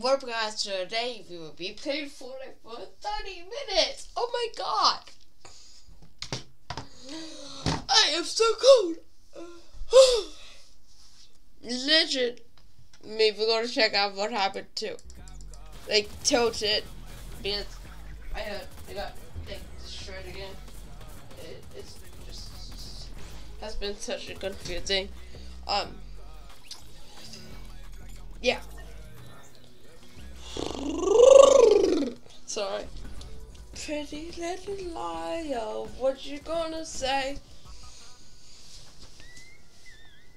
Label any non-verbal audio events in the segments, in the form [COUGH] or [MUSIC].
webcast today, we will be playing Fortnite for 30 minutes. Oh my god. I am so cold. [SIGHS] Legend. Maybe we're gonna check out what happened to. Like, tilted. Because I got, I got, like, destroyed again. It, it's just, has been such a confusing. Um, yeah. Sorry. Pretty little liar, what you gonna say?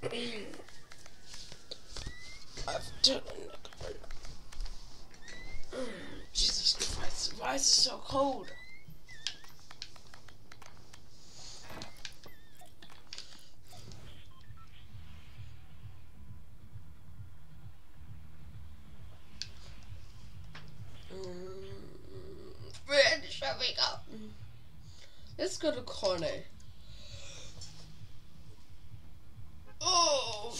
[CLEARS THROAT] I've done mm, Jesus Christ, why is it so cold? Where shall we go? Let's go to corner. Oh,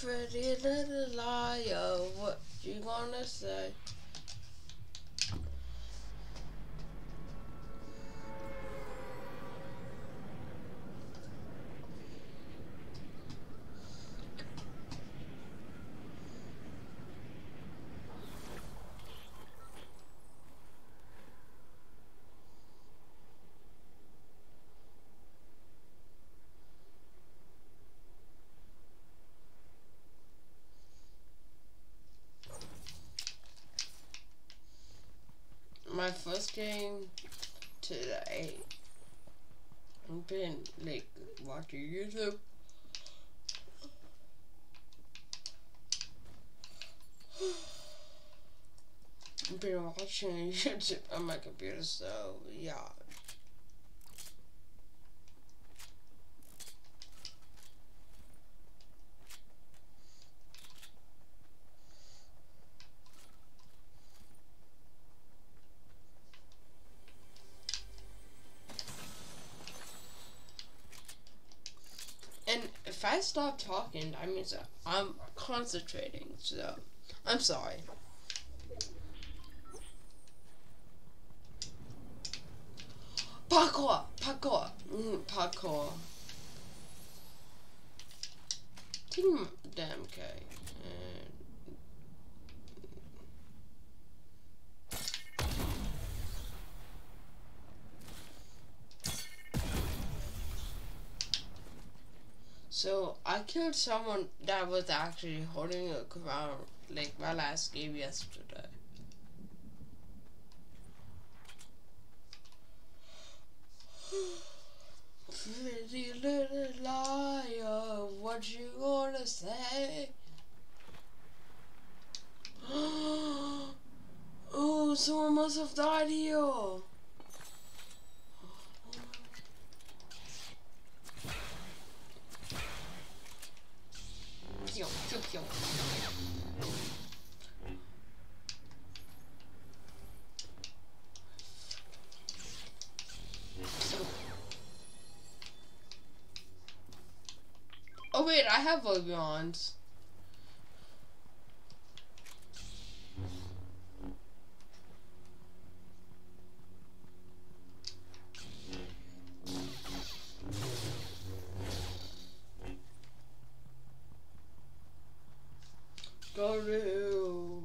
pretty little liar, what you gonna say? my first game today. I've been like [SIGHS] watching YouTube. I've been watching YouTube on my computer, so yeah. Stop talking, that means that I'm concentrating. So, I'm sorry. Parkour! Parkour! Mm, parkour. Team damn K. So I killed someone that was actually holding a crown like my last game yesterday. Pretty little liar, what you gonna say? [GASPS] oh, someone must have died here. Oh wait, I have Obions. Go to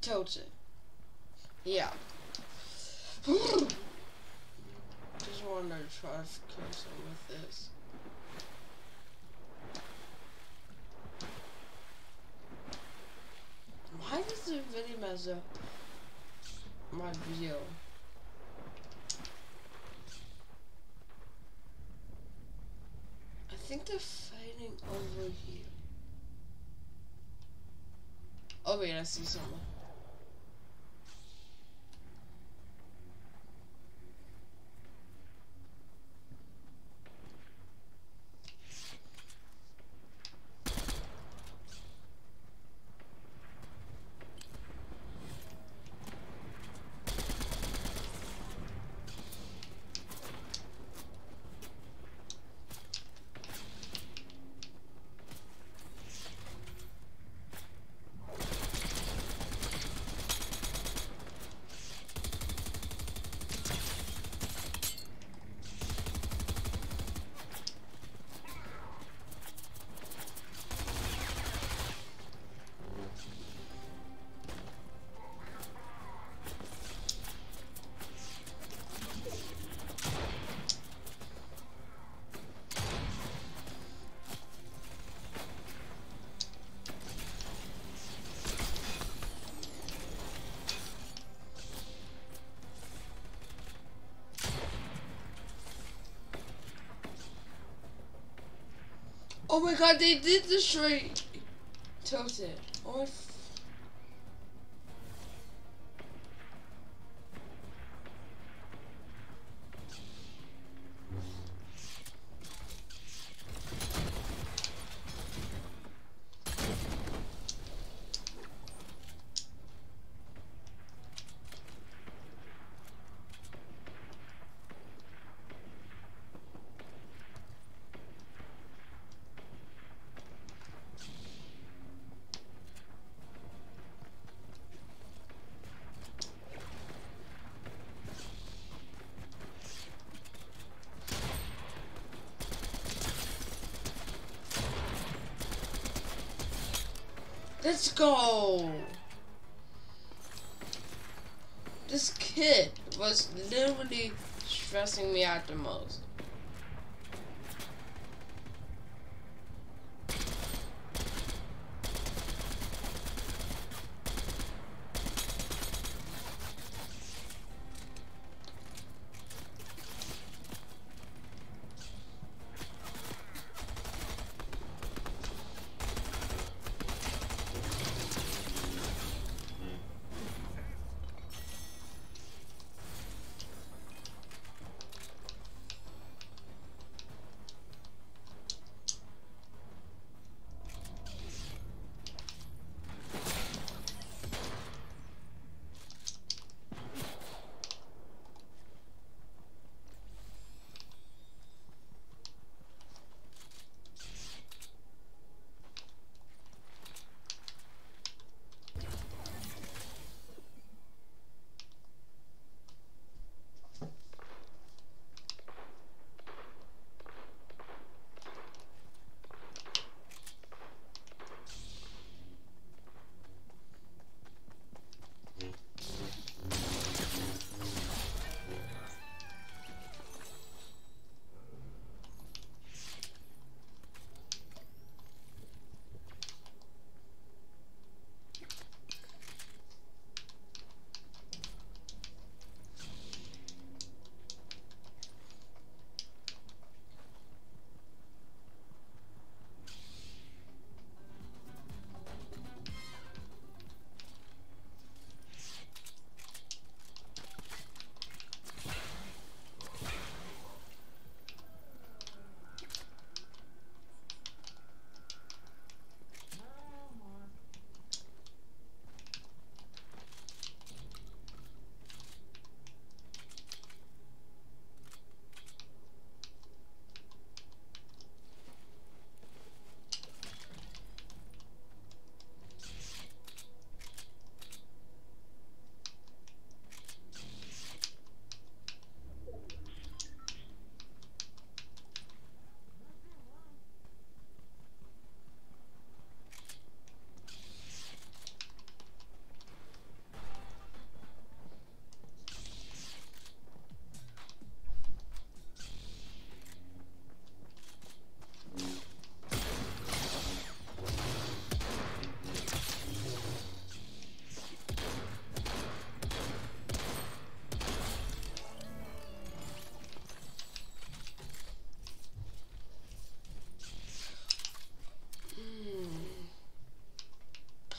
Tilted. Yeah. [GASPS] Just wanted to try to kill some with this. Why does it really mess up my video? I think they're fighting over here. Oh wait, I see someone. Oh my god, they did destroy Tilted. Let's go. This kid was literally stressing me out the most.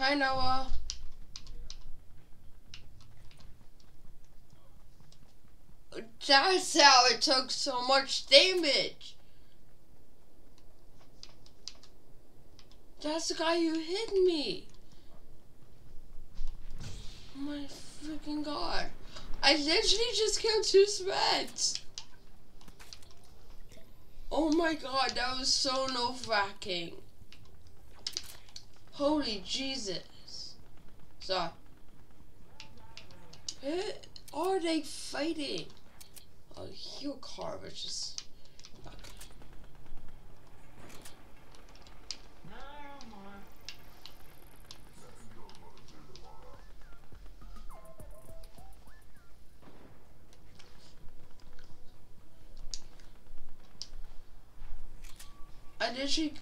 Hi, Noah. That's how it took so much damage. That's the guy who hit me. Oh my freaking god. I literally just killed two Smeds. Oh my god, that was so nerve-wracking. Holy Jesus. So, who are they fighting? Oh, your car was just... I literally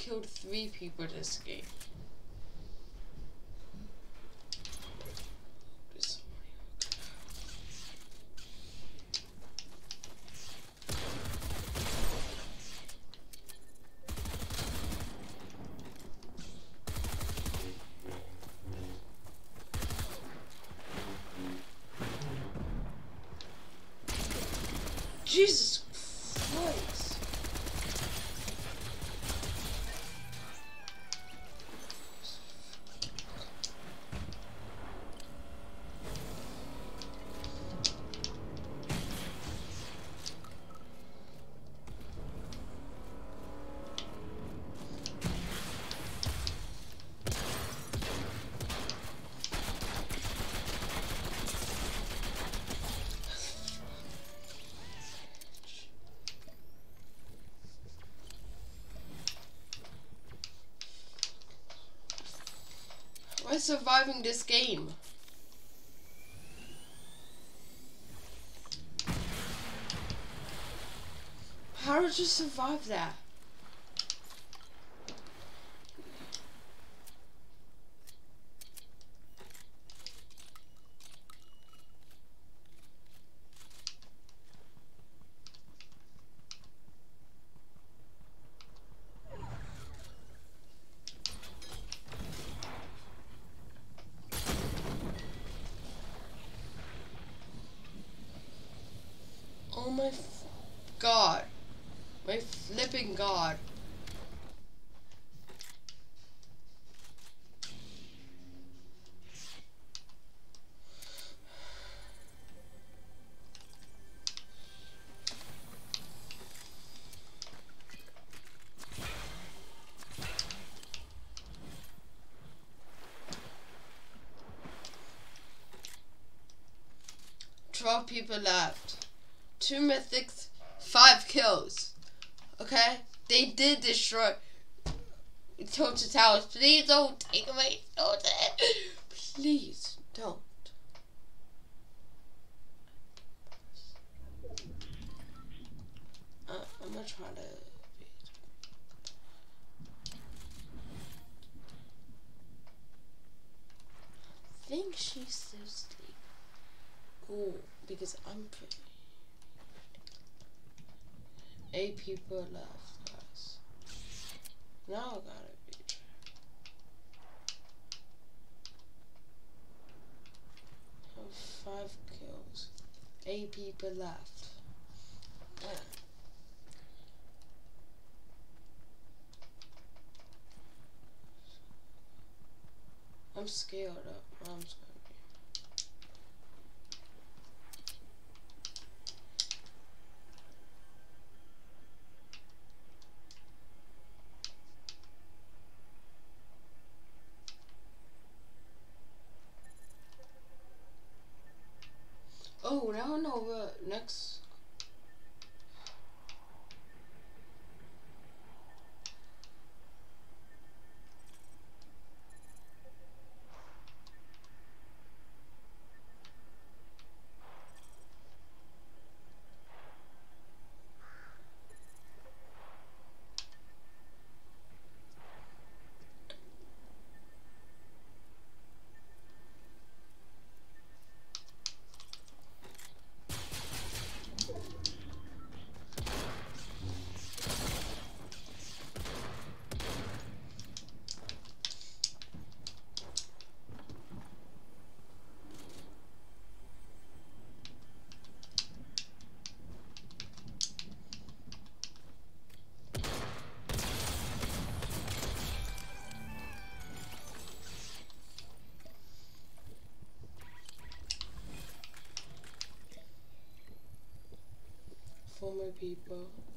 killed three people this game. Surviving this game? How did you survive that? 12 people left. Two mythics, five kills. Okay? They did destroy Tilted Towers. Please don't take away Tilted. Please don't. Uh, I'm gonna try to... I think she's so sleepy. Oh, because I'm pretty. Eight people left, guys. Now I gotta be. Have five kills. Eight people left. Yeah. I'm scared of mom's gonna know what next. People.